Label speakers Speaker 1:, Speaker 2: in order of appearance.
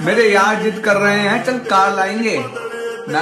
Speaker 1: मेरे यार जिद कर रहे हैं चल कार लाएँगे। मैं